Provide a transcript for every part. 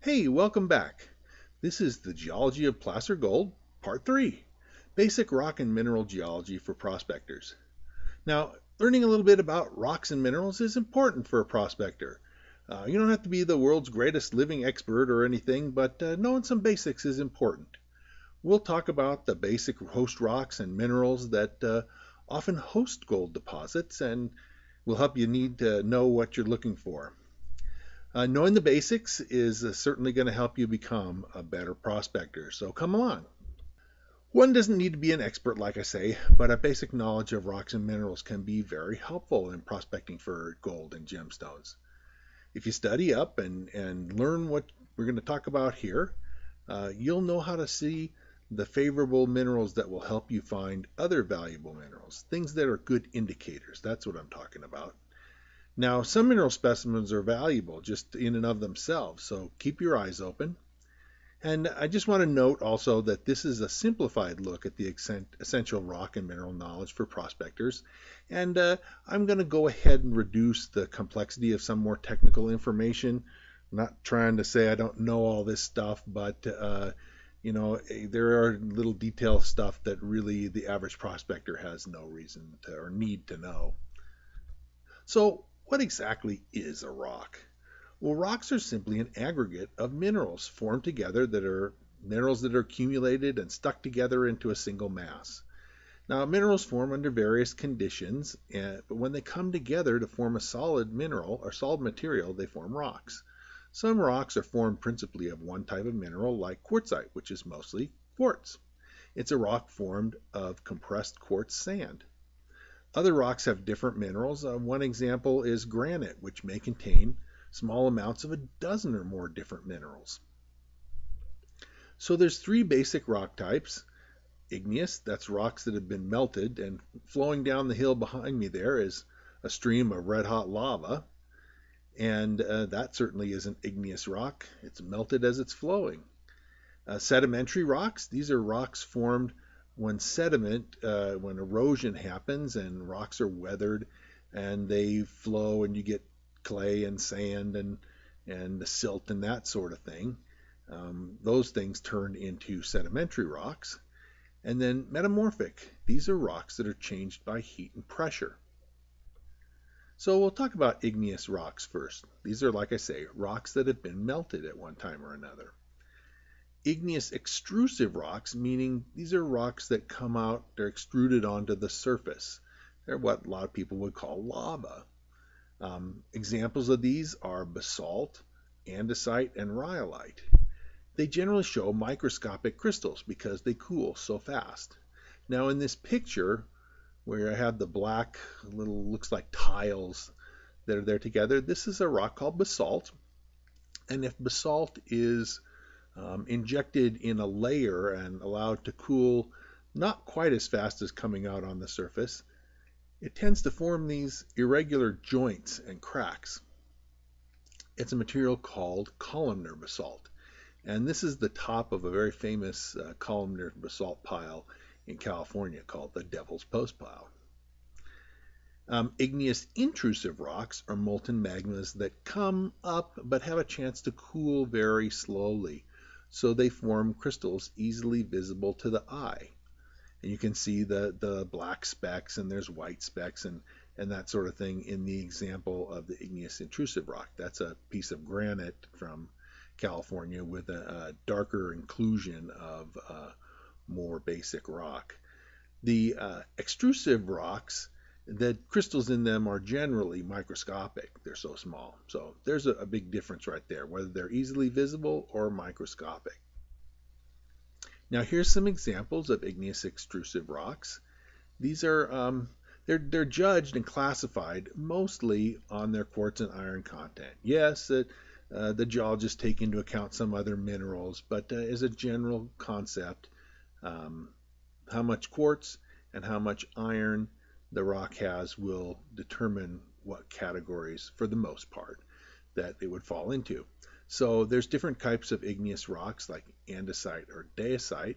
Hey, welcome back. This is the Geology of Placer Gold, Part 3, Basic Rock and Mineral Geology for Prospectors. Now, learning a little bit about rocks and minerals is important for a prospector. Uh, you don't have to be the world's greatest living expert or anything, but uh, knowing some basics is important. We'll talk about the basic host rocks and minerals that uh, often host gold deposits and will help you need to know what you're looking for. Uh, knowing the basics is uh, certainly going to help you become a better prospector, so come along. One doesn't need to be an expert, like I say, but a basic knowledge of rocks and minerals can be very helpful in prospecting for gold and gemstones. If you study up and, and learn what we're going to talk about here, uh, you'll know how to see the favorable minerals that will help you find other valuable minerals, things that are good indicators. That's what I'm talking about. Now, some mineral specimens are valuable just in and of themselves, so keep your eyes open. And I just want to note also that this is a simplified look at the essential rock and mineral knowledge for prospectors. And uh, I'm going to go ahead and reduce the complexity of some more technical information. I'm not trying to say I don't know all this stuff, but uh, you know, eh, there are little detail stuff that really the average prospector has no reason to or need to know. So what exactly is a rock? Well, rocks are simply an aggregate of minerals formed together that are minerals that are accumulated and stuck together into a single mass. Now, minerals form under various conditions, but when they come together to form a solid mineral or solid material, they form rocks. Some rocks are formed principally of one type of mineral, like quartzite, which is mostly quartz. It's a rock formed of compressed quartz sand. Other rocks have different minerals. Uh, one example is granite, which may contain small amounts of a dozen or more different minerals. So there's three basic rock types. Igneous, that's rocks that have been melted, and flowing down the hill behind me there is a stream of red hot lava. And uh, that certainly is an igneous rock. It's melted as it's flowing. Uh, sedimentary rocks, these are rocks formed when sediment, uh, when erosion happens and rocks are weathered and they flow and you get clay and sand and and the silt and that sort of thing, um, those things turn into sedimentary rocks. And then metamorphic, these are rocks that are changed by heat and pressure. So we'll talk about igneous rocks first. These are, like I say, rocks that have been melted at one time or another igneous extrusive rocks, meaning these are rocks that come out, they're extruded onto the surface. They're what a lot of people would call lava. Um, examples of these are basalt, andesite, and rhyolite. They generally show microscopic crystals because they cool so fast. Now in this picture, where I have the black little looks like tiles that are there together, this is a rock called basalt. And if basalt is um, injected in a layer and allowed to cool not quite as fast as coming out on the surface, it tends to form these irregular joints and cracks. It's a material called columnar basalt. And this is the top of a very famous uh, columnar basalt pile in California called the Devil's Postpile. Um, igneous intrusive rocks are molten magmas that come up but have a chance to cool very slowly so they form crystals easily visible to the eye. And you can see the, the black specks and there's white specks and, and that sort of thing in the example of the igneous intrusive rock. That's a piece of granite from California with a, a darker inclusion of uh, more basic rock. The uh, extrusive rocks the crystals in them are generally microscopic. They're so small. So there's a, a, big difference right there, whether they're easily visible or microscopic. Now here's some examples of igneous extrusive rocks. These are um, they're they're judged and classified mostly on their quartz and iron content. Yes, it, uh, the geologists take into account some other minerals, but uh, as a general concept, um, how much quartz and how much iron the rock has will determine what categories, for the most part, that it would fall into. So there's different types of igneous rocks like andesite or dacite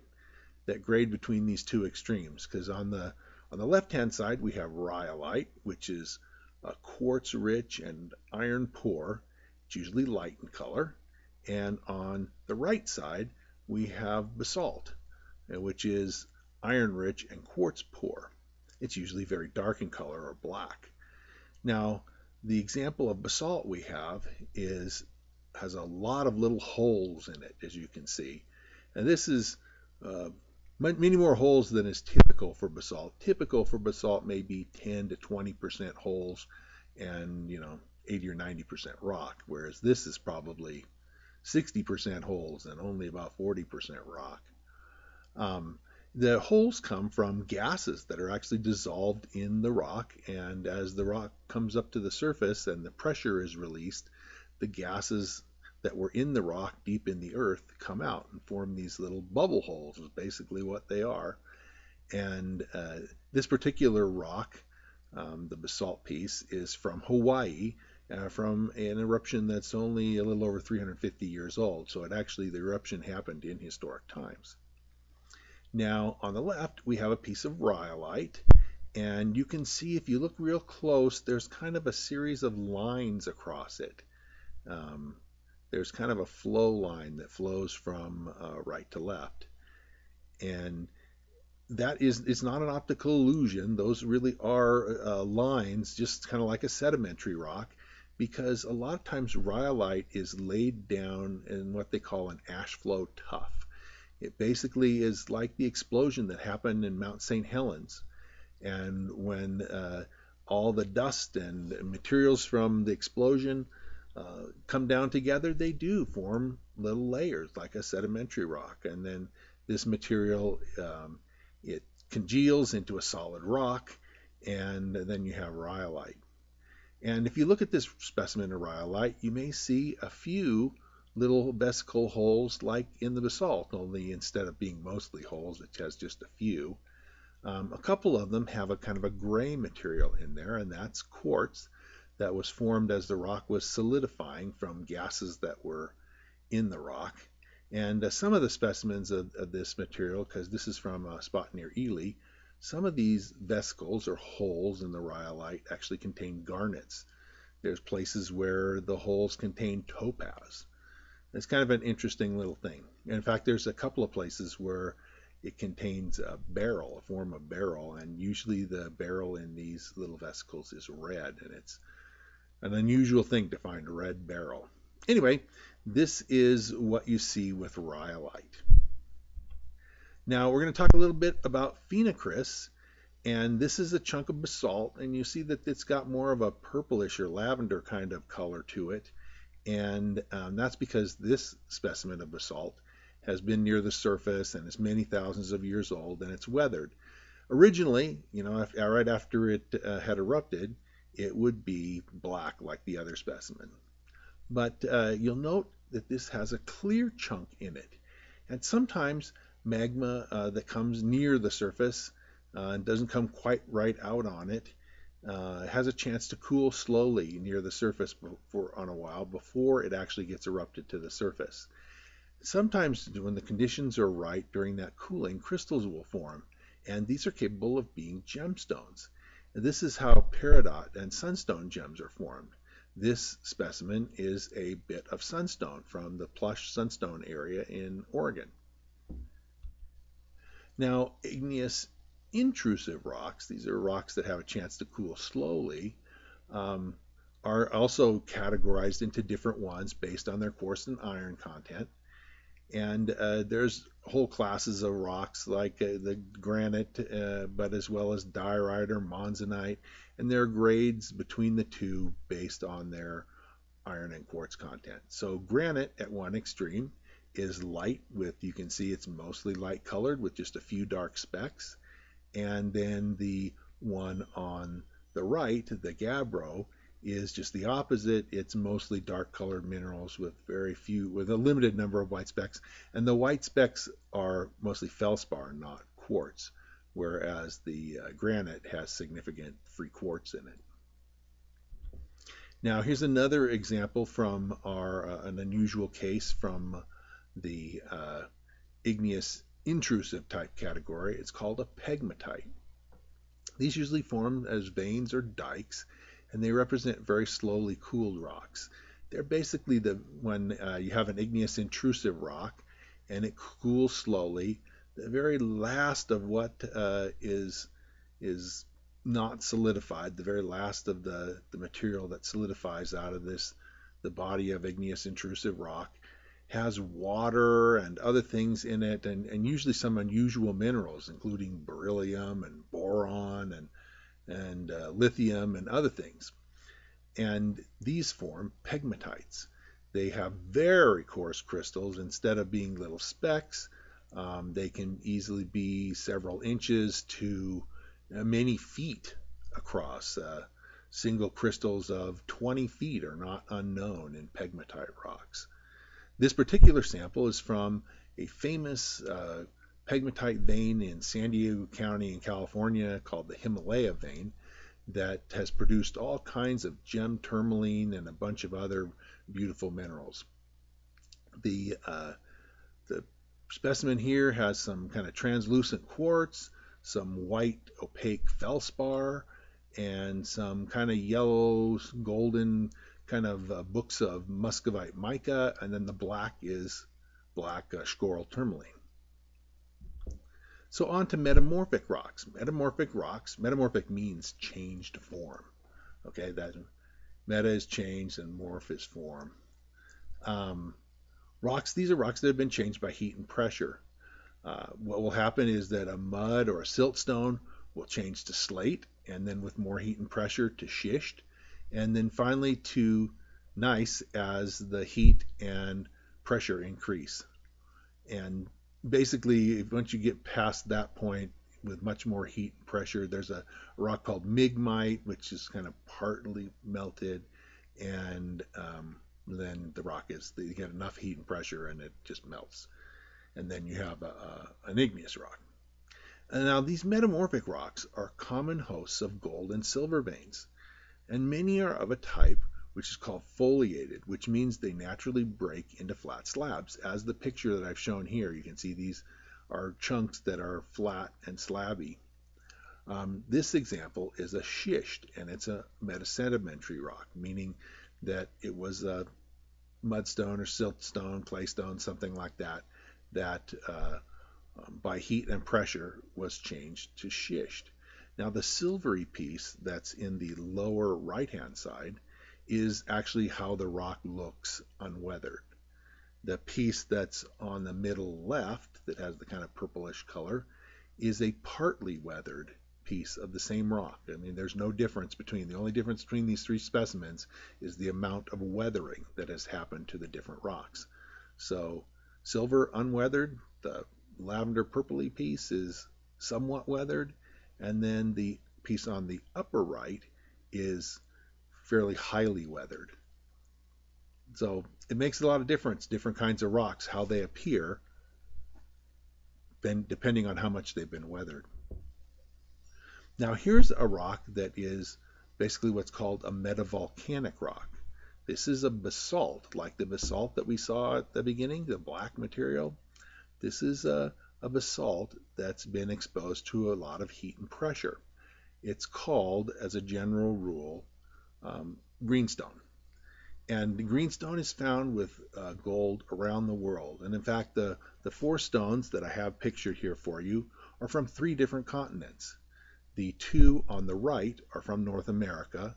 that grade between these two extremes because on the on the left hand side we have rhyolite which is a quartz rich and iron poor it's usually light in color And on the right side, we have basalt, which is iron rich and quartz poor. It's usually very dark in color or black. Now, the example of basalt we have is has a lot of little holes in it, as you can see. And this is uh, many more holes than is typical for basalt. Typical for basalt may be 10 to 20% holes and, you know, 80 or 90% rock, whereas this is probably 60% holes and only about 40% rock. Um, the holes come from gases that are actually dissolved in the rock, and as the rock comes up to the surface and the pressure is released, the gases that were in the rock deep in the earth come out and form these little bubble holes, is basically what they are. And uh, this particular rock, um, the basalt piece, is from Hawaii, uh, from an eruption that's only a little over 350 years old. So it actually, the eruption happened in historic times. Now, on the left, we have a piece of rhyolite. And you can see if you look real close, there's kind of a series of lines across it. Um, there's kind of a flow line that flows from uh, right to left. And that is it's not an optical illusion. Those really are uh, lines, just kind of like a sedimentary rock, because a lot of times rhyolite is laid down in what they call an ash flow tuff. It basically is like the explosion that happened in Mount St. Helens. And when uh, all the dust and materials from the explosion uh, come down together, they do form little layers like a sedimentary rock. And then this material, um, it congeals into a solid rock, and then you have rhyolite. And if you look at this specimen of rhyolite, you may see a few little vesicle holes like in the basalt, only instead of being mostly holes, it has just a few. Um, a couple of them have a kind of a gray material in there, and that's quartz that was formed as the rock was solidifying from gases that were in the rock. And uh, some of the specimens of, of this material, because this is from a spot near Ely, some of these vesicles or holes in the rhyolite actually contain garnets. There's places where the holes contain topaz. It's kind of an interesting little thing. In fact, there's a couple of places where it contains a beryl, a form of beryl, and usually the beryl in these little vesicles is red, and it's an unusual thing to find a red beryl. Anyway, this is what you see with rhyolite. Now we're going to talk a little bit about phenocryst, and this is a chunk of basalt, and you see that it's got more of a purplish or lavender kind of color to it, and um, that's because this specimen of basalt has been near the surface and is many thousands of years old, and it's weathered. Originally, you know, right after it uh, had erupted, it would be black like the other specimen. But uh, you'll note that this has a clear chunk in it. And sometimes magma uh, that comes near the surface uh, and doesn't come quite right out on it uh, has a chance to cool slowly near the surface for on a while before it actually gets erupted to the surface. Sometimes when the conditions are right during that cooling, crystals will form, and these are capable of being gemstones. This is how peridot and sunstone gems are formed. This specimen is a bit of sunstone from the Plush Sunstone area in Oregon. Now, igneous intrusive rocks, these are rocks that have a chance to cool slowly, um, are also categorized into different ones based on their quartz and iron content. And uh, there's whole classes of rocks like uh, the granite, uh, but as well as diorite or monzonite, and there are grades between the two based on their iron and quartz content. So granite at one extreme is light with, you can see it's mostly light colored with just a few dark specks. And then the one on the right, the gabbro, is just the opposite. It's mostly dark colored minerals with very few, with a limited number of white specks. And the white specks are mostly feldspar, not quartz, whereas the uh, granite has significant free quartz in it. Now here's another example from our uh, an unusual case from the uh, igneous intrusive type category. It's called a pegmatite. These usually form as veins or dikes and they represent very slowly cooled rocks. They're basically the when uh, you have an igneous intrusive rock and it cools slowly. The very last of what uh, is is not solidified, the very last of the, the material that solidifies out of this, the body of igneous intrusive rock, has water and other things in it, and, and usually some unusual minerals, including beryllium and boron and, and uh, lithium and other things. And these form pegmatites. They have very coarse crystals. Instead of being little specks, um, they can easily be several inches to uh, many feet across. Uh, single crystals of 20 feet are not unknown in pegmatite rocks. This particular sample is from a famous uh, pegmatite vein in San Diego County in California called the Himalaya vein that has produced all kinds of gem tourmaline and a bunch of other beautiful minerals. The, uh, the specimen here has some kind of translucent quartz, some white opaque feldspar, and some kind of yellow golden kind of uh, books of muscovite mica, and then the black is black uh, schorl tourmaline. So on to metamorphic rocks. Metamorphic rocks, metamorphic means changed form. Okay, that meta is changed and morph is form. Um, rocks, these are rocks that have been changed by heat and pressure. Uh, what will happen is that a mud or a siltstone will change to slate, and then with more heat and pressure to schist, and then finally to gneiss as the heat and pressure increase. And basically, once you get past that point with much more heat and pressure, there's a rock called migmatite, which is kind of partly melted, and um, then the rock is you get enough heat and pressure and it just melts and then you have a, a, an igneous rock. And now these metamorphic rocks are common hosts of gold and silver veins, and many are of a type which is called foliated, which means they naturally break into flat slabs. As the picture that I've shown here, you can see these are chunks that are flat and slabby. Um, this example is a schist, and it's a metasedimentary rock, meaning that it was a mudstone or siltstone, claystone, something like that, that uh, um, by heat and pressure was changed to schist. Now the silvery piece that's in the lower right hand side is actually how the rock looks unweathered. The piece that's on the middle left that has the kind of purplish color is a partly weathered piece of the same rock. I mean, there's no difference between, the only difference between these three specimens is the amount of weathering that has happened to the different rocks. So Silver unweathered, the lavender purpley piece is somewhat weathered, and then the piece on the upper right is fairly highly weathered. So it makes a lot of difference, different kinds of rocks, how they appear, depending on how much they've been weathered. Now here's a rock that is basically what's called a metavolcanic rock. This is a basalt, like the basalt that we saw at the beginning, the black material. This is a, a basalt that's been exposed to a lot of heat and pressure. It's called, as a general rule, um, greenstone. And the greenstone is found with uh, gold around the world. And in fact, the, the four stones that I have pictured here for you are from three different continents. The two on the right are from North America,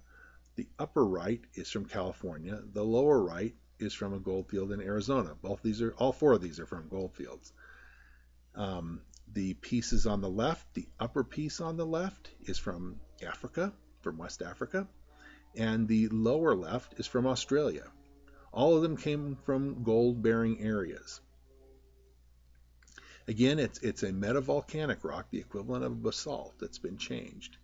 the upper right is from California. The lower right is from a gold field in Arizona. Both these are, all four of these are from gold fields. Um, the pieces on the left, the upper piece on the left is from Africa, from West Africa, and the lower left is from Australia. All of them came from gold bearing areas. Again, it's, it's a metavolcanic rock, the equivalent of a basalt that's been changed.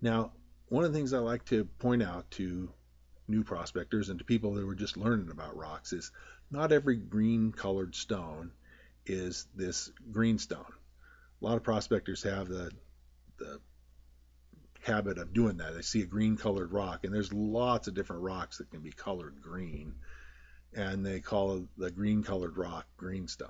Now, one of the things I like to point out to new prospectors and to people that were just learning about rocks is not every green colored stone is this greenstone. A lot of prospectors have the the habit of doing that. They see a green colored rock, and there's lots of different rocks that can be colored green, and they call the green colored rock greenstone.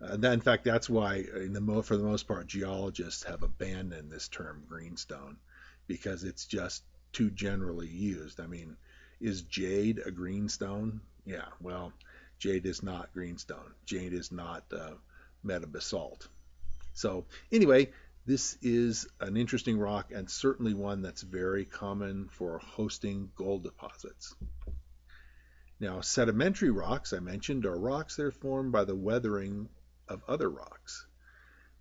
Uh, that, in fact, that's why, in the for the most part, geologists have abandoned this term greenstone because it's just too generally used. I mean, is jade a greenstone? Yeah, well, jade is not greenstone. Jade is not uh, metabasalt. So anyway, this is an interesting rock and certainly one that's very common for hosting gold deposits. Now, sedimentary rocks, I mentioned, are rocks that are formed by the weathering of other rocks.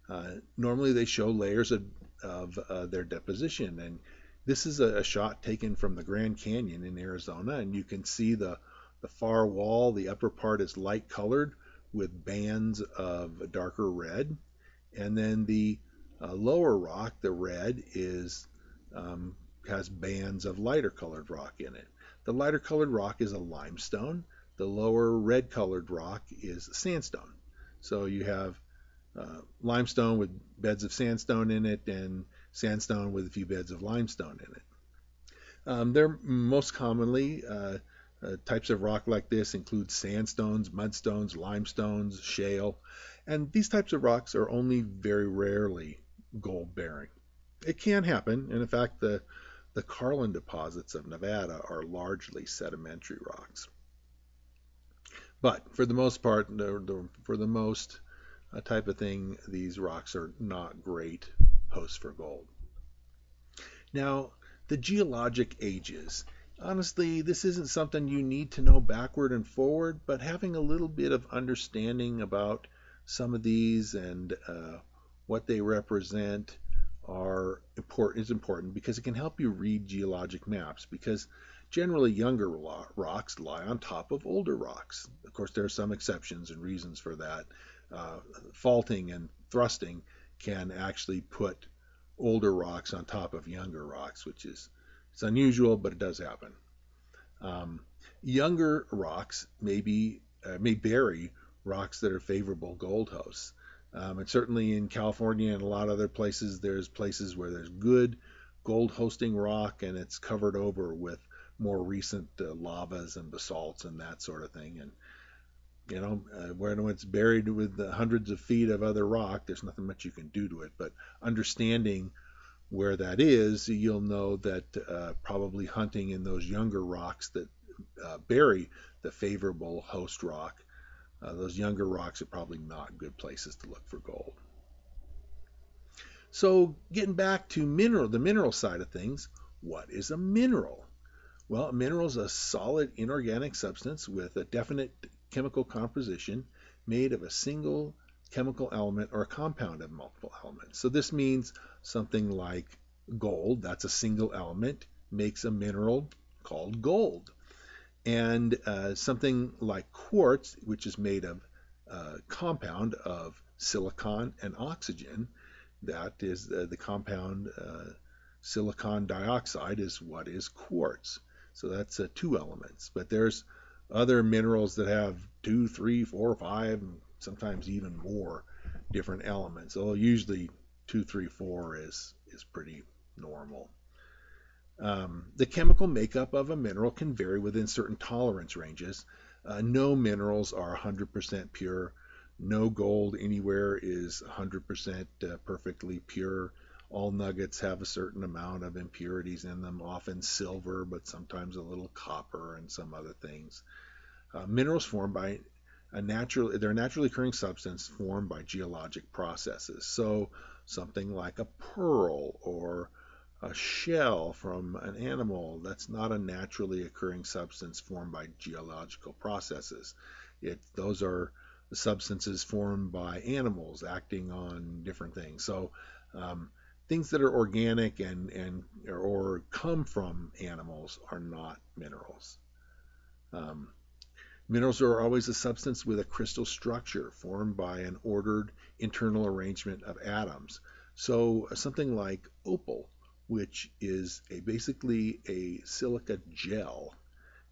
Uh, normally, they show layers of, of uh, their deposition, and this is a, a, shot taken from the Grand Canyon in Arizona, and you can see the, the far wall. The upper part is light colored with bands of darker red, and then the uh, lower rock, the red, is um, has bands of lighter colored rock in it. The lighter colored rock is a limestone. The lower red colored rock is sandstone. So you have uh, limestone with beds of sandstone in it and sandstone with a few beds of limestone in it. Um, they're most commonly uh, uh, types of rock like this include sandstones, mudstones, limestones, shale, and these types of rocks are only very rarely gold bearing. It can happen, and in fact, the, the Carlin deposits of Nevada are largely sedimentary rocks. But for the most part, the, the, for the most uh, type of thing, these rocks are not great hosts for gold. Now, the geologic ages. Honestly, this isn't something you need to know backward and forward, but having a little bit of understanding about some of these and uh, what they represent are important is important because it can help you read geologic maps because generally younger rocks lie on top of older rocks. Of course, there are some exceptions and reasons for that. Uh, faulting and thrusting can actually put older rocks on top of younger rocks, which is it's unusual, but it does happen. Um, younger rocks may be uh, may bury rocks that are favorable gold hosts. Um, and certainly in California and a lot of other places, there's places where there's good gold hosting rock and it's covered over with more recent uh, lavas and basalts and that sort of thing. And you know, uh, when it's buried with hundreds of feet of other rock, there's nothing much you can do to it. But understanding where that is, you'll know that uh, probably hunting in those younger rocks that uh, bury the favorable host rock uh, those younger rocks are probably not good places to look for gold. So getting back to mineral, the mineral side of things, what is a mineral? Well, a mineral is a solid inorganic substance with a definite chemical composition made of a single chemical element or a compound of multiple elements. So this means something like gold, that's a single element, makes a mineral called gold and uh, something like quartz, which is made of a uh, compound of silicon and oxygen. That is uh, the compound uh, silicon dioxide is what is quartz. So that's uh, two elements. But there's other minerals that have two, three, four, five, sometimes even more different elements. Although usually two, three, four is is pretty normal. Um, the chemical makeup of a mineral can vary within certain tolerance ranges. Uh, no minerals are 100% pure. No gold anywhere is 100% uh, perfectly pure. All nuggets have a certain amount of impurities in them, often silver, but sometimes a little copper and some other things. Uh, minerals formed by a natural, they're a naturally occurring substance formed by geologic processes. So something like a pearl or a shell from an animal that's not a naturally occurring substance formed by geological processes. It, those are substances formed by animals acting on different things. So um, things that are organic and, and or come from animals are not minerals. Um, minerals are always a substance with a crystal structure formed by an ordered internal arrangement of atoms. So something like opal which is a basically a silica gel,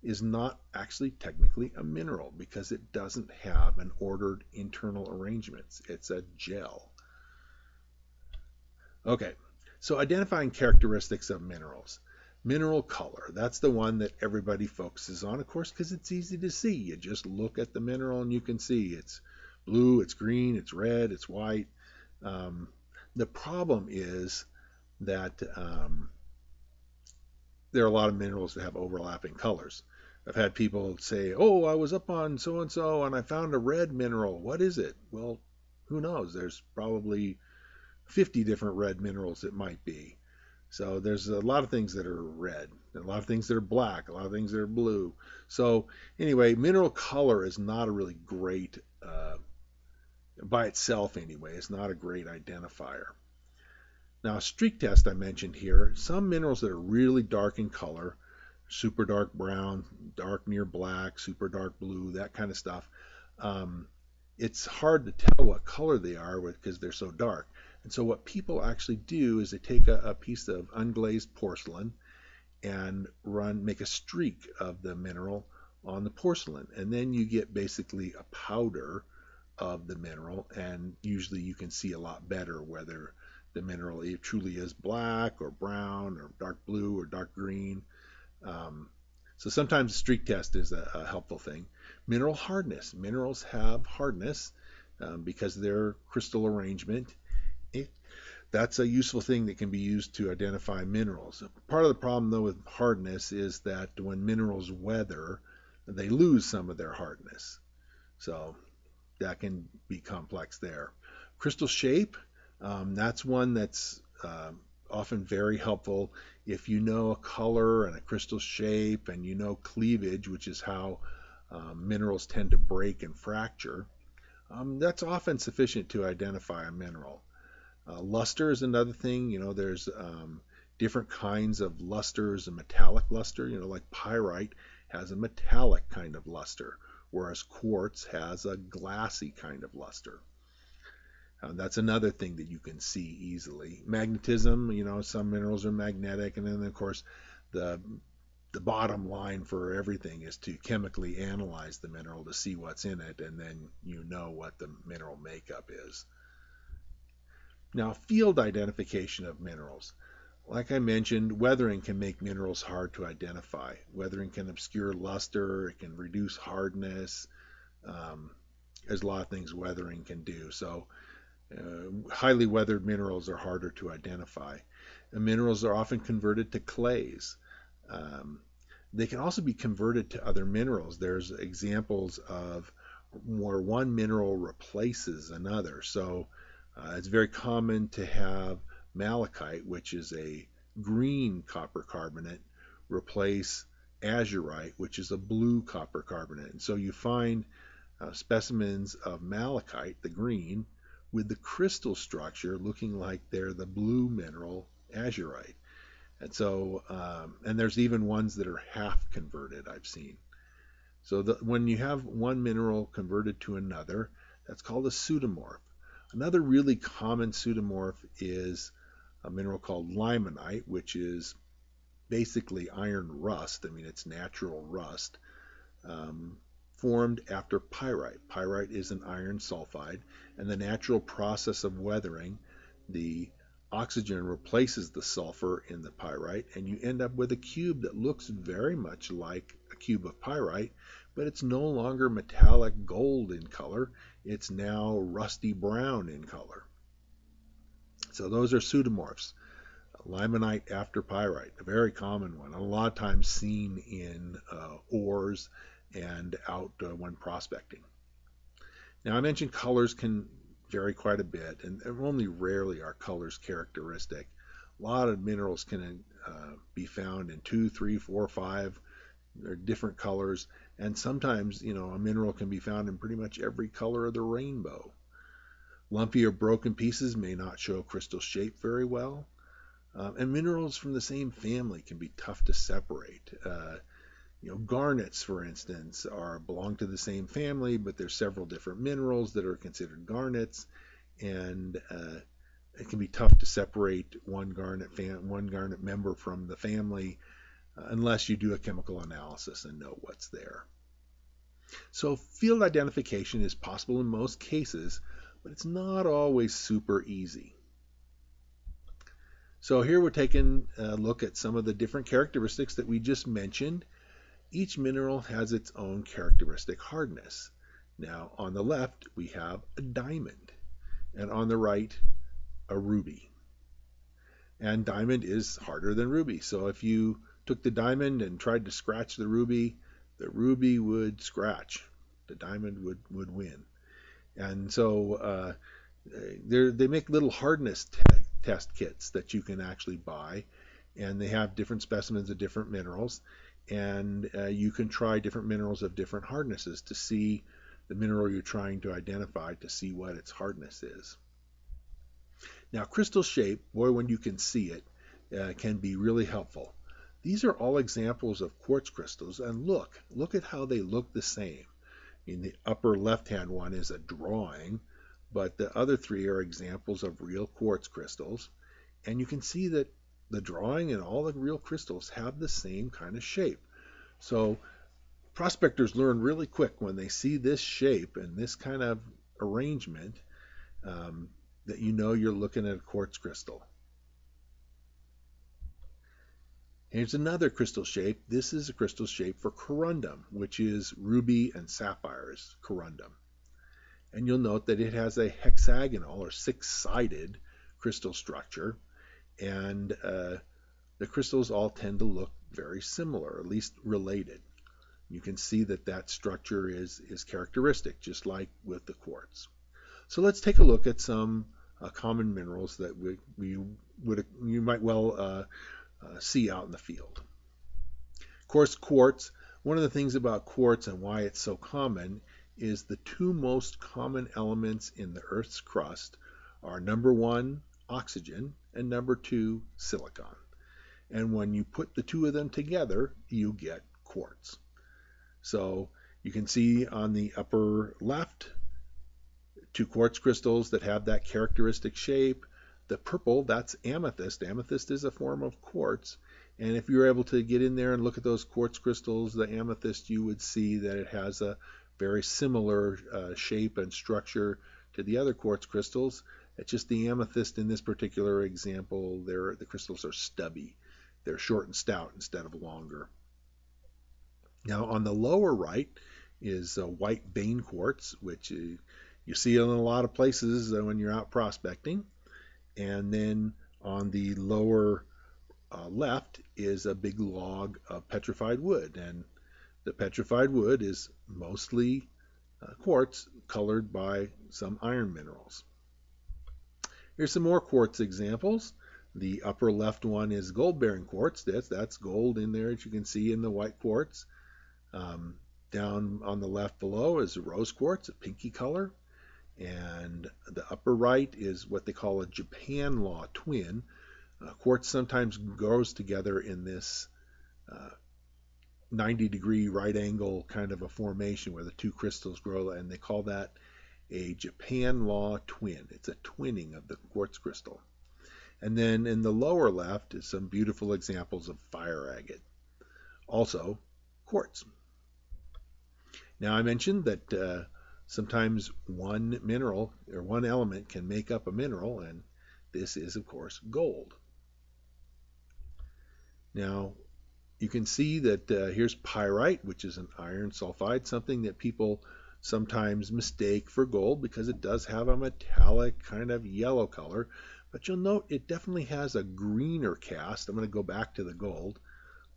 is not actually technically a mineral because it doesn't have an ordered internal arrangements. It's a gel. Okay, so identifying characteristics of minerals. Mineral color, that's the one that everybody focuses on, of course, because it's easy to see. You just look at the mineral and you can see it's blue, it's green, it's red, it's white. Um, the problem is that um, there are a lot of minerals that have overlapping colors. I've had people say, "Oh, I was up on so and so and I found a red mineral. What is it?" Well, who knows? There's probably 50 different red minerals it might be. So there's a lot of things that are red, a lot of things that are black, a lot of things that are blue. So anyway, mineral color is not a really great, uh, by itself anyway, it's not a great identifier. Now a streak test I mentioned here, some minerals that are really dark in color, super dark brown, dark near black, super dark blue, that kind of stuff. Um, it's hard to tell what color they are because they're so dark. And so what people actually do is they take a, a, piece of unglazed porcelain and run make a streak of the mineral on the porcelain. And then you get basically a powder of the mineral and usually you can see a lot better whether the mineral truly is black or brown or dark blue or dark green. Um, so sometimes a streak test is a, a, helpful thing. Mineral hardness. Minerals have hardness um, because their crystal arrangement. That's a useful thing that can be used to identify minerals. Part of the problem though with hardness is that when minerals weather, they lose some of their hardness. So that can be complex there. Crystal shape, um, that's one that's uh, often very helpful if you know a color and a crystal shape and you know cleavage, which is how um, minerals tend to break and fracture. Um, that's often sufficient to identify a mineral. Uh, luster is another thing. You know, there's um, different kinds of lusters, a metallic luster, you know, like pyrite has a metallic kind of luster, whereas quartz has a glassy kind of luster. Uh, that's another thing that you can see easily. Magnetism, you know, some minerals are magnetic, and then of course the the bottom line for everything is to chemically analyze the mineral to see what's in it, and then you know what the mineral makeup is. Now, field identification of minerals. Like I mentioned, weathering can make minerals hard to identify. Weathering can obscure luster, it can reduce hardness. Um, there's a lot of things weathering can do. So uh, highly weathered minerals are harder to identify. And minerals are often converted to clays. Um, they can also be converted to other minerals. There's examples of where one mineral replaces another. So uh, it's very common to have malachite, which is a green copper carbonate, replace azurite, which is a blue copper carbonate. And so you find uh, specimens of malachite, the green, with the crystal structure looking like they're the blue mineral azurite. And so, um, and there's even ones that are half converted I've seen. So the, when you have one mineral converted to another, that's called a pseudomorph. Another really common pseudomorph is a mineral called limonite, which is basically iron rust. I mean, it's natural rust. Um, formed after pyrite. Pyrite is an iron sulfide, and the natural process of weathering, the oxygen replaces the sulfur in the pyrite, and you end up with a cube that looks very much like a cube of pyrite, but it's no longer metallic gold in color. It's now rusty brown in color. So those are pseudomorphs. Limonite after pyrite, a very common one, a lot of times seen in uh, ores and out uh, when prospecting. Now I mentioned colors can vary quite a bit, and only rarely are colors characteristic. A lot of minerals can uh, be found in two, three, four, five different colors, and sometimes you know a mineral can be found in pretty much every color of the rainbow. Lumpy or broken pieces may not show crystal shape very well, um, and minerals from the same family can be tough to separate. Uh, you know, garnets, for instance, are belong to the same family, but there's several different minerals that are considered garnets, and uh, it can be tough to separate one garnet fam- one garnet member from the family unless you do a chemical analysis and know what's there. So field identification is possible in most cases, but it's not always super easy. So here we're taking a look at some of the different characteristics that we just mentioned each mineral has its own characteristic hardness. Now, on the left, we have a diamond, and on the right, a ruby. And diamond is harder than ruby. So if you took the diamond and tried to scratch the ruby, the ruby would scratch. The diamond would, would win. And so uh, they make little hardness test kits that you can actually buy, and they have different specimens of different minerals, and uh, you can try different minerals of different hardnesses to see the mineral you're trying to identify to see what its hardness is. Now, crystal shape, boy, when you can see it, uh, can be really helpful. These are all examples of quartz crystals, and look, look at how they look the same. In the upper left-hand one is a drawing but the other three are examples of real quartz crystals. And you can see that the drawing and all the real crystals have the same kind of shape. So prospectors learn really quick when they see this shape and this kind of arrangement um, that you know you're looking at a quartz crystal. Here's another crystal shape. This is a crystal shape for corundum, which is ruby and sapphires corundum and you'll note that it has a hexagonal or six-sided crystal structure and uh, the crystals all tend to look very similar, at least related. You can see that that structure is, is characteristic, just like with the quartz. So let's take a look at some uh, common minerals that we, we would you might well uh, uh, see out in the field. Of course, quartz. One of the things about quartz and why it's so common is the two most common elements in the Earth's crust are number one, oxygen, and number two, silicon. And when you put the two of them together, you get quartz. So you can see on the upper left two quartz crystals that have that characteristic shape. The purple, that's amethyst. Amethyst is a form of quartz. And if you're able to get in there and look at those quartz crystals, the amethyst, you would see that it has a very similar uh, shape and structure to the other quartz crystals. It's just the amethyst in this particular example, the crystals are stubby. They're short and stout instead of longer. Now on the lower right is white vein quartz, which uh, you see in a lot of places uh, when you're out prospecting. And then on the lower uh, left is a big log of petrified wood. And the petrified wood is mostly uh, quartz colored by some iron minerals. Here's some more quartz examples. The upper left one is gold-bearing quartz. That's, that's gold in there, as you can see in the white quartz. Um, down on the left below is rose quartz, a pinky color. And the upper right is what they call a Japan law twin. Uh, quartz sometimes grows together in this uh, 90 degree right angle kind of a formation where the two crystals grow, and they call that a Japan Law twin. It's a twinning of the quartz crystal. And then in the lower left is some beautiful examples of fire agate. Also, quartz. Now I mentioned that uh, sometimes one mineral or one element can make up a mineral, and this is, of course, gold. Now, you can see that uh, here's pyrite, which is an iron sulfide, something that people sometimes mistake for gold because it does have a metallic kind of yellow color. But you'll note it definitely has a greener cast. I'm going to go back to the gold.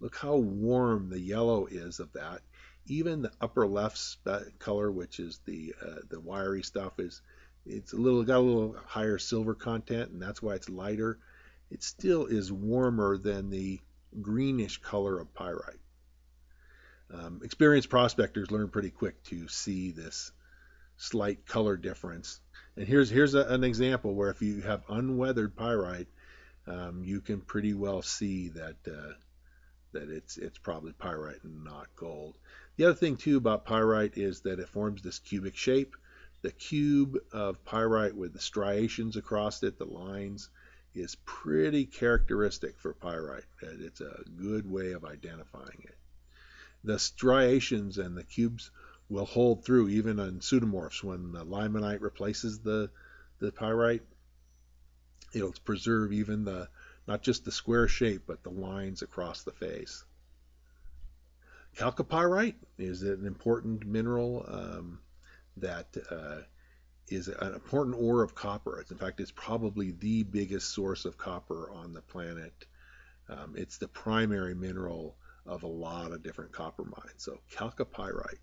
Look how warm the yellow is of that. Even the upper left color, which is the uh, the wiry stuff, is it's a little got a little higher silver content, and that's why it's lighter. It still is warmer than the greenish color of pyrite. Um, experienced prospectors learn pretty quick to see this slight color difference. And here's here's a, an example where if you have unweathered pyrite, um, you can pretty well see that uh, that it's it's probably pyrite and not gold. The other thing too about pyrite is that it forms this cubic shape. The cube of pyrite with the striations across it, the lines, is pretty characteristic for pyrite. It's a good way of identifying it. The striations and the cubes will hold through even on pseudomorphs when the limonite replaces the, the pyrite. It'll preserve even the not just the square shape but the lines across the face. Chalcopyrite is an important mineral um, that uh, is an important ore of copper. In fact, it's probably the biggest source of copper on the planet Um, it's the primary mineral of a lot of different copper mines. So chalcopyrite.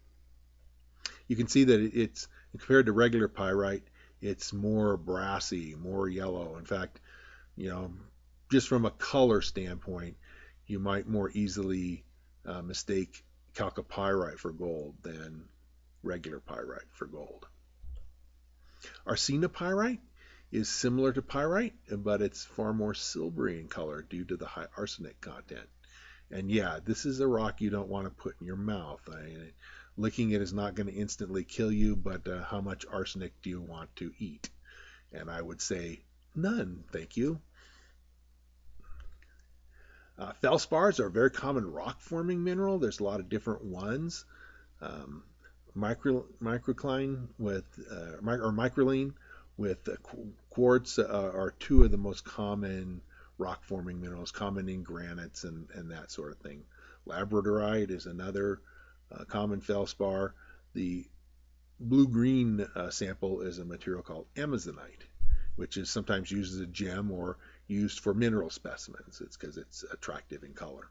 You can see that it's compared to regular pyrite, it's more brassy, more yellow. In fact, you know, just from a color standpoint, you might more easily uh, mistake chalcopyrite for gold than regular pyrite for gold. Arsenopyrite is similar to pyrite, but it's far more silvery in color due to the high arsenic content. And yeah, this is a rock you don't want to put in your mouth. I, licking it is not going to instantly kill you, but uh, how much arsenic do you want to eat? And I would say none, thank you. Uh, feldspars are a very common rock forming mineral. There's a lot of different ones. Um, micro, microcline with uh, or microcline with uh, quartz are two of the most common rock forming minerals, common in granites and, and that sort of thing. Labradorite is another uh, common feldspar. The blue green uh, sample is a material called amazonite, which is sometimes used as a gem or used for mineral specimens. It's because it's attractive in color.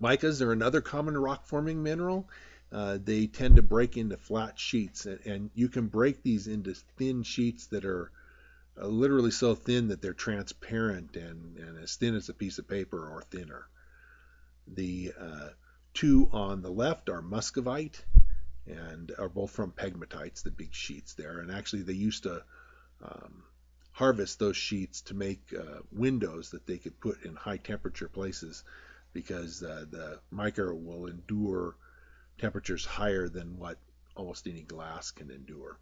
Micas are another common rock forming mineral. Uh, they tend to break into flat sheets, and, and, you can break these into thin sheets that are uh, literally so thin that they're transparent and, and, as thin as a piece of paper or thinner. The uh, two on the left are muscovite and are both from pegmatites, the big sheets there. And actually, they used to um, harvest those sheets to make uh, windows that they could put in high temperature places because uh, the mica will endure temperatures higher than what almost any glass can endure.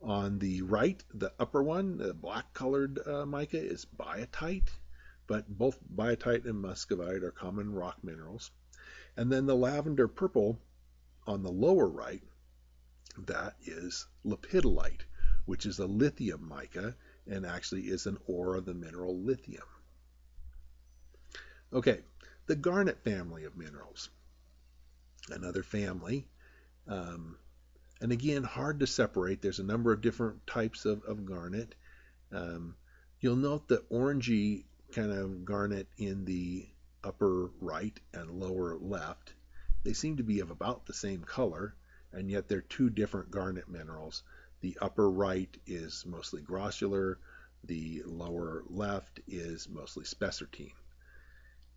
On the right, the upper one, the black colored uh, mica is biotite, but both biotite and muscovite are common rock minerals. And then the lavender purple on the lower right, that is lepidolite which is a lithium mica and actually is an ore of the mineral lithium. Okay, the garnet family of minerals. Another family. Um, and again, hard to separate. There's a number of different types of, of garnet. Um, you'll note the orangey kind of garnet in the upper right and lower left. They seem to be of about the same color, and yet they're two different garnet minerals. The upper right is mostly grossular. The lower left is mostly spessartine.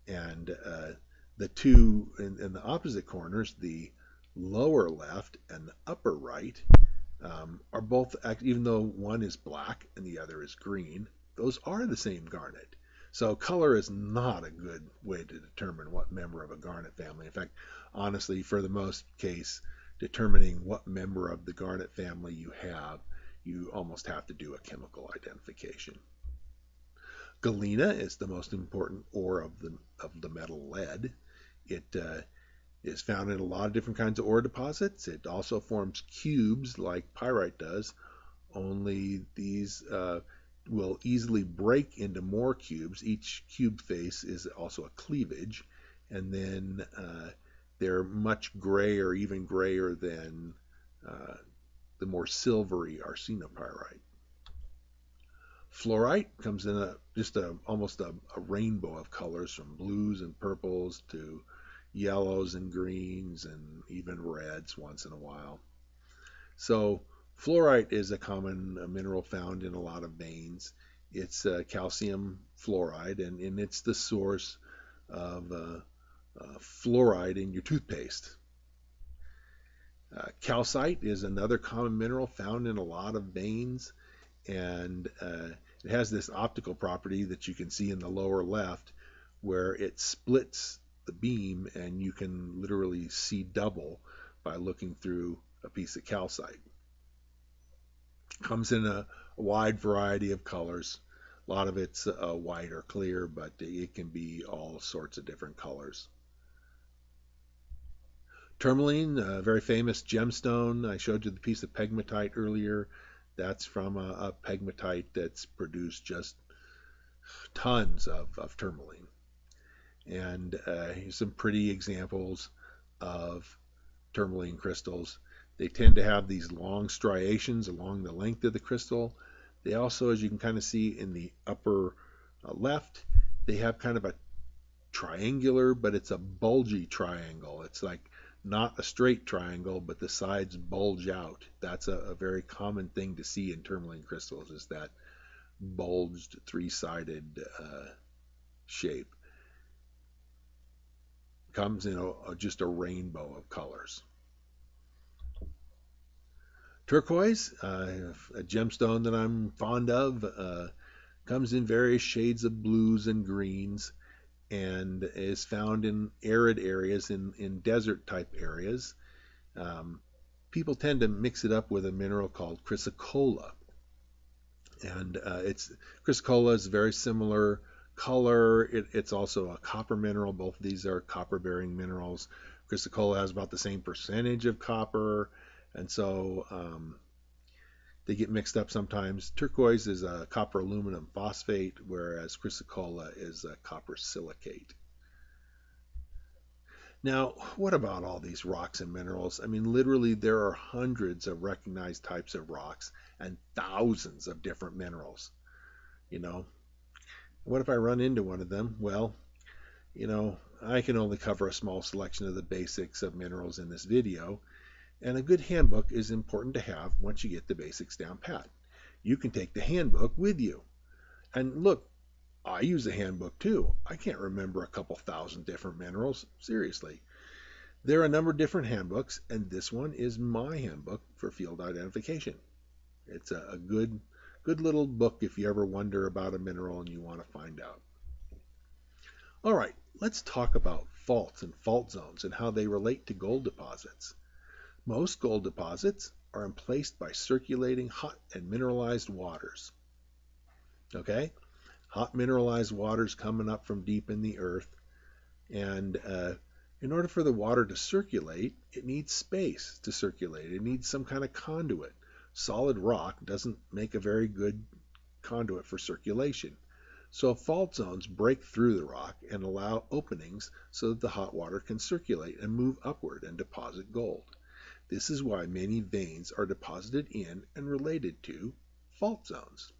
And uh, the two in, in, the opposite corners, the lower left and the upper right, um, are both, even though one is black and the other is green, those are the same garnet. So color is not a good way to determine what member of a garnet family. In fact, honestly, for the most case, determining what member of the garnet family you have, you almost have to do a chemical identification. Galena is the most important ore of the, of the metal lead. It uh, is found in a lot of different kinds of ore deposits. It also forms cubes like pyrite does, only these uh, will easily break into more cubes. Each cube face is also a cleavage, and then uh, they're much grayer, even grayer than uh, the more silvery arsenopyrite. Fluorite comes in a just a almost a, a, rainbow of colors from blues and purples to yellows and greens and even reds once in a while. So fluorite is a common uh, mineral found in a lot of veins. It's uh, calcium fluoride and, and it's the source of uh, uh, fluoride in your toothpaste. Uh, calcite is another common mineral found in a lot of veins, and uh, it has this optical property that you can see in the lower left where it splits the beam and you can literally see double by looking through a piece of calcite. Comes in a, a wide variety of colors. A lot of it's uh, white or clear, but it can be all sorts of different colors. Tourmaline, a very famous gemstone. I showed you the piece of pegmatite earlier. That's from a, a pegmatite that's produced just tons of, of tourmaline. And uh, here's some pretty examples of tourmaline crystals. They tend to have these long striations along the length of the crystal. They also, as you can kind of see in the upper uh, left, they have kind of a triangular, but it's a bulgy triangle. It's like not a straight triangle, but the sides bulge out. That's a, a very common thing to see in tourmaline crystals is that bulged three-sided uh, shape. Comes in a, a, just a rainbow of colors. Turquoise, uh, a gemstone that I'm fond of, uh, comes in various shades of blues and greens and is found in arid areas, in, in desert type areas. Um, people tend to mix it up with a mineral called chrysocolla. And uh, it's chrysocolla is very similar color. It, it's also a copper mineral. Both of these are copper bearing minerals. Chrysocolla has about the same percentage of copper. And so um, they get mixed up sometimes. Turquoise is a copper aluminum phosphate, whereas chrysocolla is a copper silicate. Now, what about all these rocks and minerals? I mean, literally, there are hundreds of recognized types of rocks and thousands of different minerals. You know, what if I run into one of them? Well, you know, I can only cover a small selection of the basics of minerals in this video, and a good handbook is important to have once you get the basics down pat. You can take the handbook with you. And look, I use a handbook too. I can't remember a couple thousand different minerals. Seriously. There are a number of different handbooks, and this one is my handbook for field identification. It's a, a good, good little book if you ever wonder about a mineral and you want to find out. All right, let's talk about faults and fault zones and how they relate to gold deposits. Most gold deposits are emplaced by circulating hot and mineralized waters. Okay? Hot mineralized waters coming up from deep in the earth. And uh, in order for the water to circulate, it needs space to circulate. It needs some kind of conduit. Solid rock doesn't make a very good conduit for circulation. So fault zones break through the rock and allow openings so that the hot water can circulate and move upward and deposit gold. This is why many veins are deposited in and related to fault zones.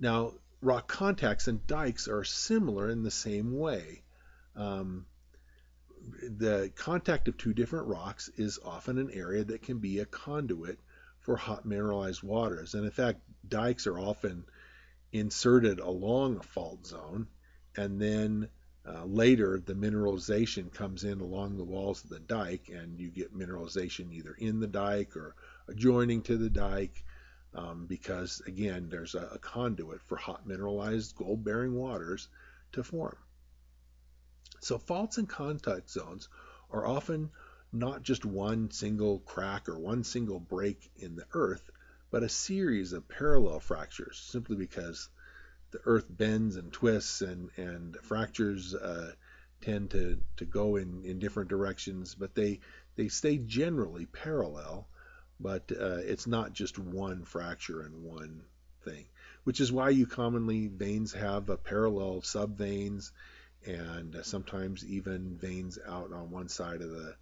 Now, rock contacts and dikes are similar in the same way. Um, the contact of two different rocks is often an area that can be a conduit for hot mineralized waters. And in fact, dikes are often inserted along a fault zone and then uh, later, the mineralization comes in along the walls of the dike, and you get mineralization either in the dike or adjoining to the dike, um, because again, there's a, a conduit for hot mineralized gold bearing waters to form. So, faults and contact zones are often not just one single crack or one single break in the earth, but a series of parallel fractures simply because the earth bends and twists and, and fractures uh, tend to, to go in, in different directions, but they, they stay generally parallel, but uh, it's not just one fracture and one thing, which is why you commonly veins have a parallel subveins and uh, sometimes even veins out on one side of the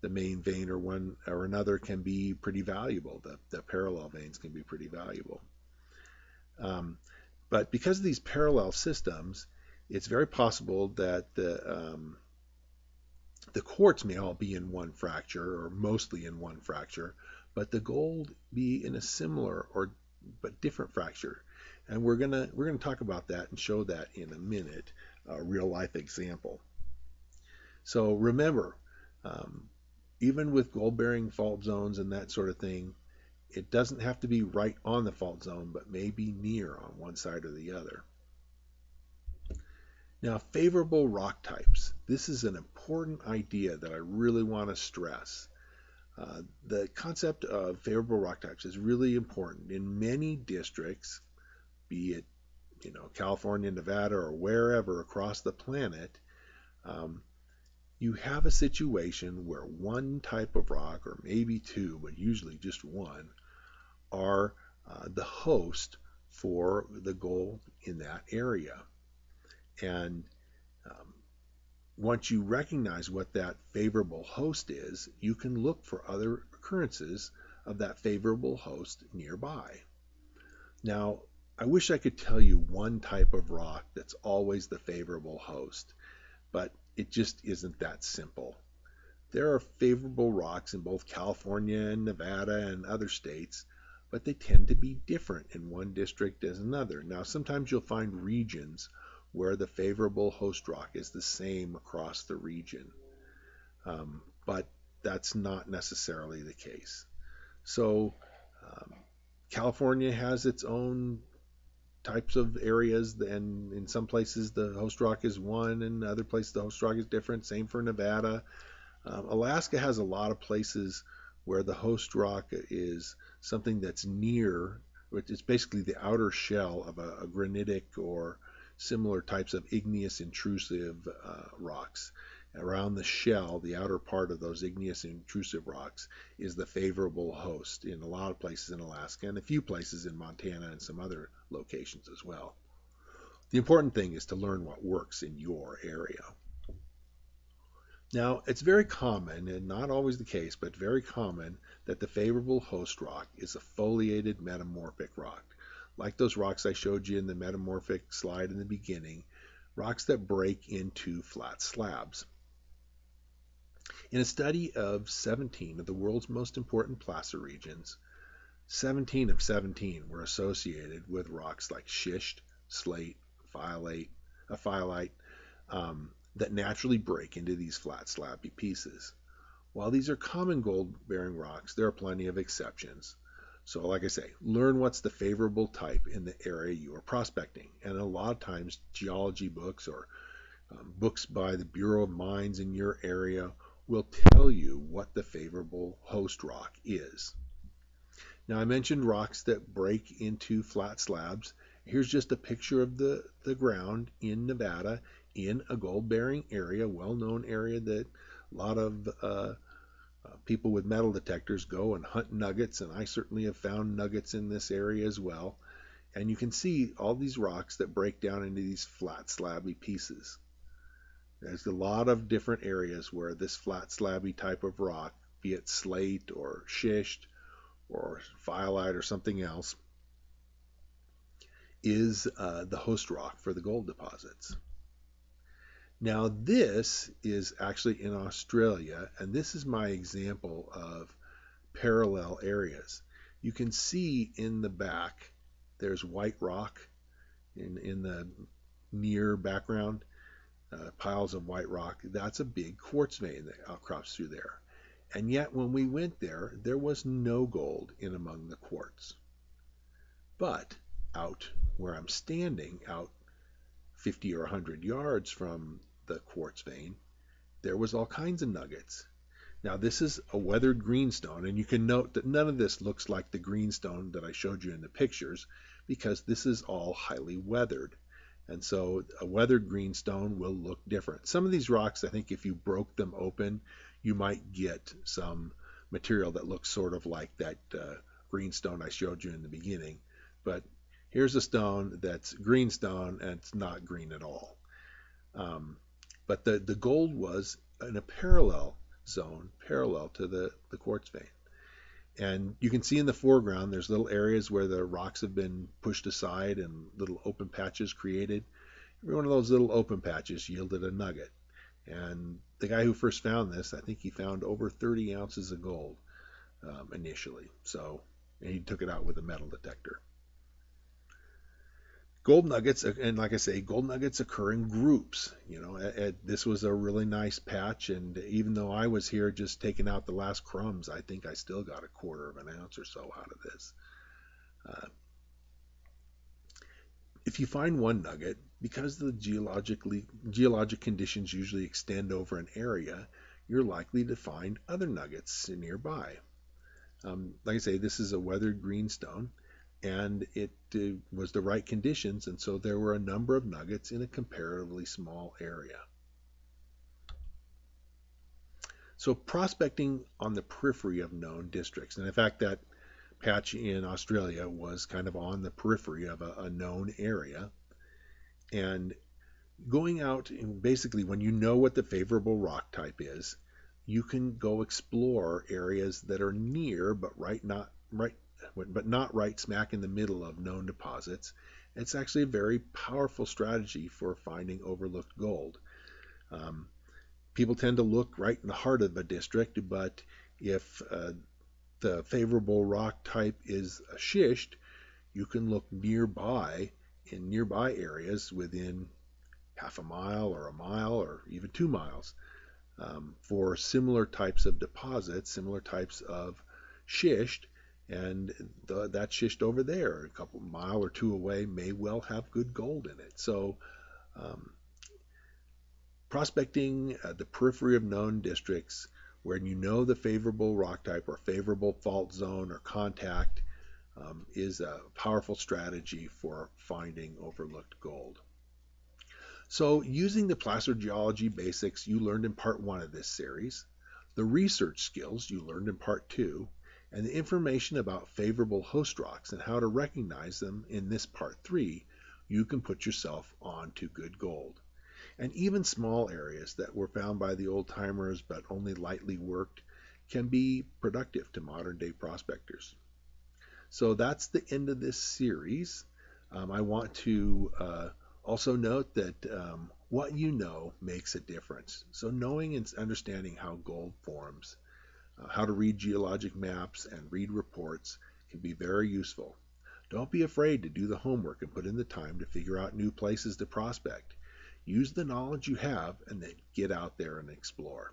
the main vein or one or another can be pretty valuable. The, the parallel veins can be pretty valuable. Um, but because of these parallel systems, it's very possible that the um, the quartz may all be in one fracture or mostly in one fracture, but the gold be in a similar or but different fracture. And we're gonna we're gonna talk about that and show that in a minute, a real life example. So remember, um, even with gold bearing fault zones and that sort of thing, it doesn't have to be right on the fault zone, but maybe near on one side or the other. Now, favorable rock types. This is an important idea that I really want to stress. Uh, the concept of favorable rock types is really important. In many districts, be it you know California, Nevada, or wherever across the planet, um, you have a situation where one type of rock, or maybe two, but usually just one, are uh, the host for the goal in that area. And um, once you recognize what that favorable host is, you can look for other occurrences of that favorable host nearby. Now, I wish I could tell you one type of rock that's always the favorable host, but it just isn't that simple. There are favorable rocks in both California and Nevada and other states, but they tend to be different in one district as another. Now, sometimes you'll find regions where the favorable host rock is the same across the region, um, but that's not necessarily the case. So, um, California has its own types of areas, and in some places the host rock is one, and other places the host rock is different. Same for Nevada. Um, Alaska has a lot of places where the host rock is something that's near, which it's basically the outer shell of a, a granitic or similar types of igneous intrusive uh, rocks. Around the shell, the outer part of those igneous intrusive rocks, is the favorable host in a lot of places in Alaska and a few places in Montana and some other locations as well. The important thing is to learn what works in your area. Now, it's very common, and not always the case, but very common, that the favorable host rock is a foliated metamorphic rock. Like those rocks I showed you in the metamorphic slide in the beginning, rocks that break into flat slabs. In a study of 17 of the world's most important placer regions, 17 of 17 were associated with rocks like schist, slate, phyllite, a phyllite um, that naturally break into these flat slabby pieces. While these are common gold-bearing rocks, there are plenty of exceptions. So like I say, learn what's the favorable type in the area you are prospecting. And a lot of times geology books or um, books by the Bureau of Mines in your area will tell you what the favorable host rock is. Now I mentioned rocks that break into flat slabs. Here's just a picture of the, the ground in Nevada in a gold bearing area, well known area that a lot of uh, uh, people with metal detectors go and hunt nuggets, and I certainly have found nuggets in this area as well. And you can see all these rocks that break down into these flat slabby pieces. There's a lot of different areas where this flat slabby type of rock, be it slate or schist or phyllite or something else, is uh, the host rock for the gold deposits. Now this is actually in Australia, and this is my example of parallel areas. You can see in the back, there's white rock in, in the near background, uh, piles of white rock, that's a big quartz vein that outcrops through there. And yet when we went there, there was no gold in among the quartz. But out where I'm standing, out 50 or 100 yards from the quartz vein, there was all kinds of nuggets. Now this is a weathered greenstone, and you can note that none of this looks like the greenstone that I showed you in the pictures because this is all highly weathered. And so a weathered greenstone will look different. Some of these rocks, I think if you broke them open, you might get some material that looks sort of like that uh, greenstone I showed you in the beginning. But here's a stone that's greenstone and it's not green at all. Um, but the, the gold was in a parallel zone, parallel to the, the quartz vein. And you can see in the foreground, there's little areas where the rocks have been pushed aside and little open patches created. Every one of those little open patches yielded a nugget. And the guy who first found this, I think he found over 30 ounces of gold um, initially. So, and he took it out with a metal detector. Gold nuggets, uh, and like I say, gold nuggets occur in groups. You know, at, at, this was a really nice patch, and even though I was here just taking out the last crumbs, I think I still got a quarter of an ounce or so out of this. Uh, if you find one nugget, because the geologically geologic conditions usually extend over an area, you're likely to find other nuggets nearby. Um, like I say, this is a weathered greenstone and it was the right conditions, and so there were a number of nuggets in a comparatively small area. So prospecting on the periphery of known districts, and in fact that patch in Australia was kind of on the periphery of a, a known area, and going out and basically when you know what the favorable rock type is, you can go explore areas that are near but right not right but not right smack in the middle of known deposits. It's actually a very powerful strategy for finding overlooked gold. Um, people tend to look right in the heart of a district, but if uh, the favorable rock type is a schist, you can look nearby in nearby areas within half a mile or a mile or even two miles um, for similar types of deposits, similar types of schist, and the, that schist over there, a couple mile or two away, may well have good gold in it. So, um, prospecting the periphery of known districts when you know the favorable rock type or favorable fault zone or contact um, is a powerful strategy for finding overlooked gold. So using the placer geology basics you learned in part one of this series, the research skills you learned in part two, and the information about favorable host rocks and how to recognize them in this part three, you can put yourself on to good gold. And even small areas that were found by the old timers but only lightly worked can be productive to modern day prospectors. So that's the end of this series. Um, I want to uh, also note that um, what you know makes a difference. So knowing and understanding how gold forms, uh, how to read geologic maps and read reports can be very useful. Don't be afraid to do the homework and put in the time to figure out new places to prospect. Use the knowledge you have and then get out there and explore.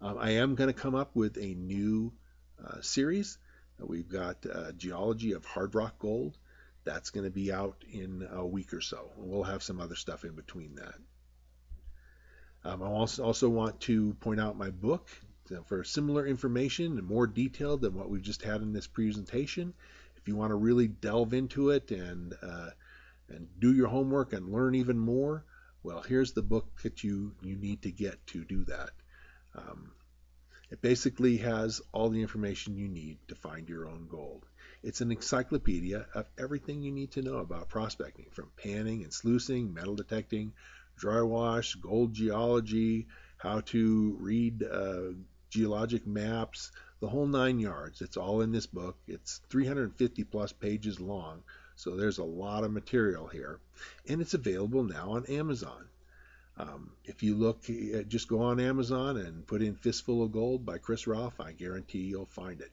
Um, I am going to come up with a new uh, series. We've got uh, Geology of Hard Rock Gold. That's going to be out in a week or so. We'll have some other stuff in between that. Um, I also, also want to point out my book for similar information and more detailed than what we've just had in this presentation. If you want to really delve into it and uh, and do your homework and learn even more, well, here's the book that you you need to get to do that. Um, it basically has all the information you need to find your own gold. It's an encyclopedia of everything you need to know about prospecting, from panning and sluicing, metal detecting, dry wash, gold geology, how to read uh, geologic maps, the whole nine yards. It's all in this book. It's 350 plus pages long, so there's a lot of material here. And it's available now on Amazon. Um, if you look, uh, just go on Amazon and put in Fists full of Gold by Chris Ralph. I guarantee you'll find it.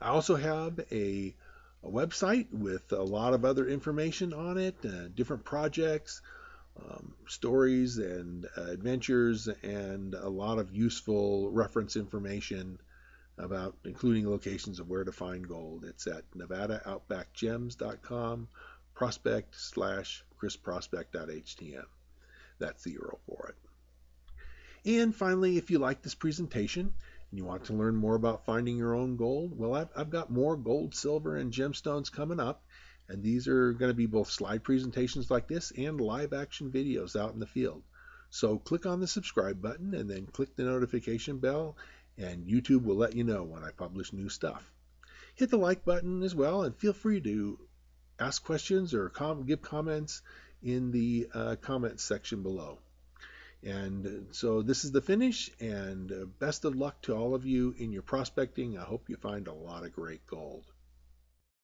I also have a, a website with a lot of other information on it, uh, different projects, um, stories and uh, adventures, and a lot of useful reference information about including locations of where to find gold. It's at nevadaoutbackgems.com prospect slash chrisprospect.htm. That's the URL for it. And finally, if you like this presentation, and you want to learn more about finding your own gold, well, I've, I've got more gold, silver, and gemstones coming up. And these are going to be both slide presentations like this and live action videos out in the field. So click on the subscribe button and then click the notification bell and YouTube will let you know when I publish new stuff. Hit the like button as well and feel free to ask questions or com give comments in the uh, comments section below. And so this is the finish, and uh, best of luck to all of you in your prospecting. I hope you find a lot of great gold.